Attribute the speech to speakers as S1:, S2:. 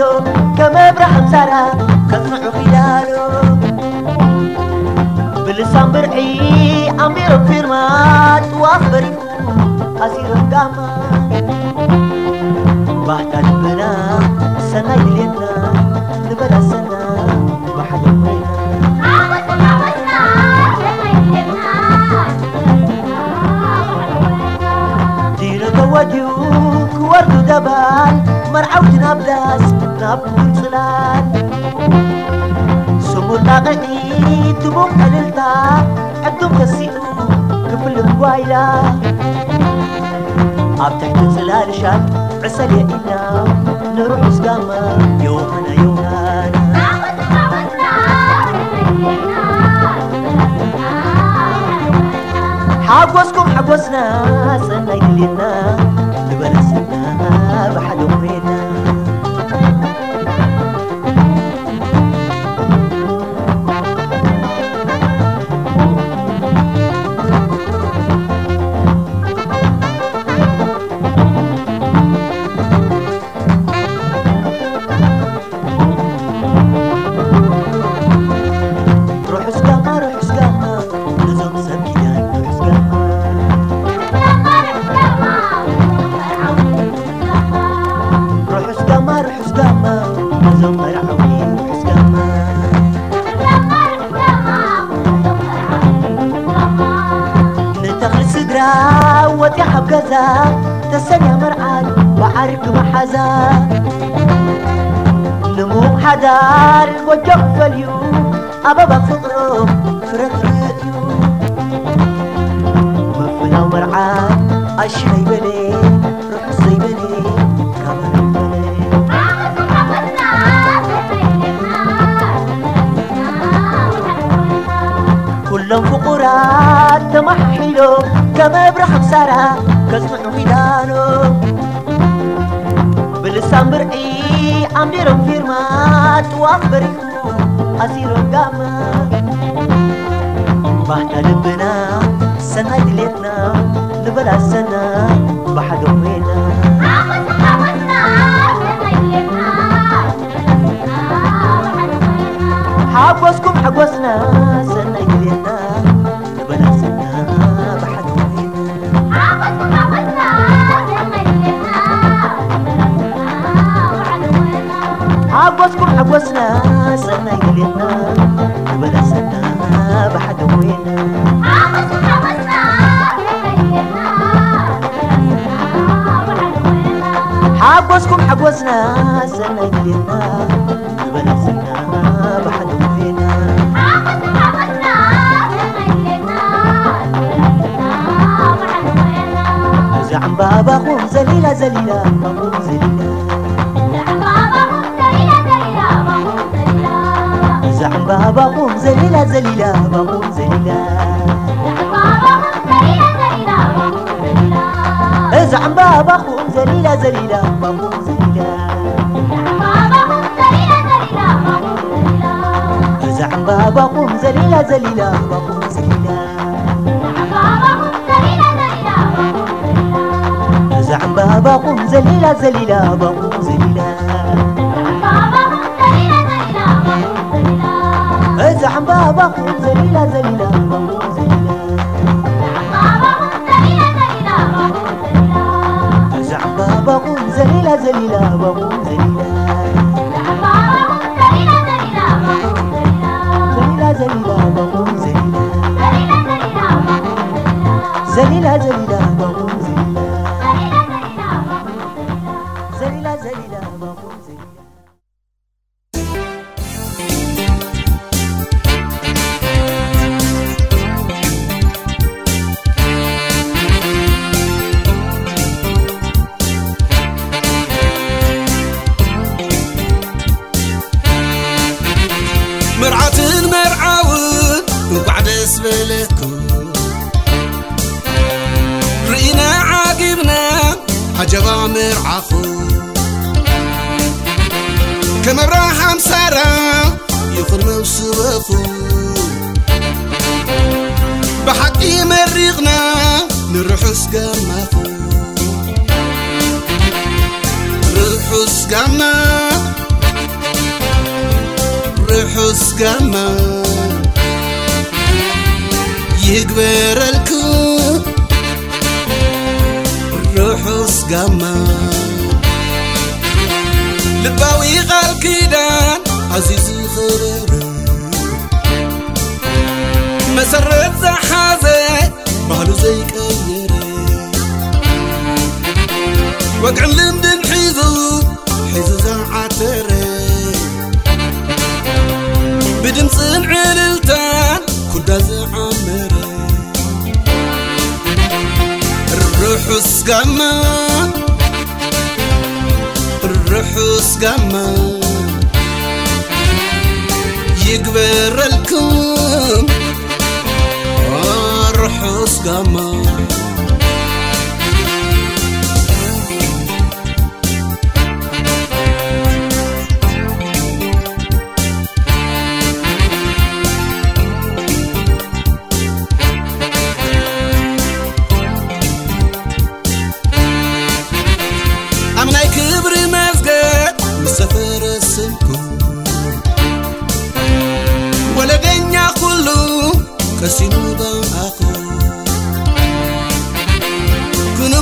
S1: بسارة كسمع خلاله. بلسان برعي أمير فيرمات وأصبري أسير القامة بعد لبنا سنة ليلنا لبنا سنة بحد دير توجوك ورد دبال مرعوت نبداس نبد صلال سمو طاقعي تبوك حللتا عدوم كسيئو كفل بوايلا عب تحت صلال شاب عسل إلا نروح سقامة يومنا يومنا. حاقوسكم حاقوسنا سنة يلينا. لبلسنا بحد ومينا نتخل سدرا ودي حب غزا تسنيا مرعان وعارك محزا نمو حدار وجه فاليو أبابا فقرو فرق رأيو مفنا مرعان أشهي بني بني كلهم فقرات تمحلو كما يبرح بسارة كسمعوا خلانو بلسان برعي عمديرهم فيرمات وأخبركم أسيروا قامة بحنا لبنا سنة دليتنا نبلا السنة بحد ومينا. حاقوسكم حاقوسنا سنة حاقوسنا سنة دليتنا نبلا السنة بحد ومينا حاقوسكم حاقوسنا سنة دليتنا نبلا السنة بحد ومينا زعم بابا قوم زليلة زليلة قوم زليلة. زعم بابا قوم زليلة زليلة قوم زليلة زعم بابا قوم زليلة زليلة قوم زليلة زعم بابا قوم زليلة زليلة قوم زليلة زعم بابا قوم زليلة زليلة قوم زليلة zalila zalila ba mu zalila. Zalila zalila ba mu zalila. Zalila zalila ba mu zalila. Zalila
S2: zalila. عجب عمر عفو. كما براحم سارة يخر موسوخو بحقي مريغنا نرحس قمخو رحس قمخو رحس قمخو يقبر ርሑስ ጋማ ልባዊ ቓል ኪዳን ኣዝዩ ዝኽረረ መሰረት ዝሓዘ ባህሉ ዘይቀየረ ወግዕን ልምድን ርሑስ ጋማ ይግበረልኩም ርሑስ ጋማ ቀሲኑ በምኣኹ ኩኑ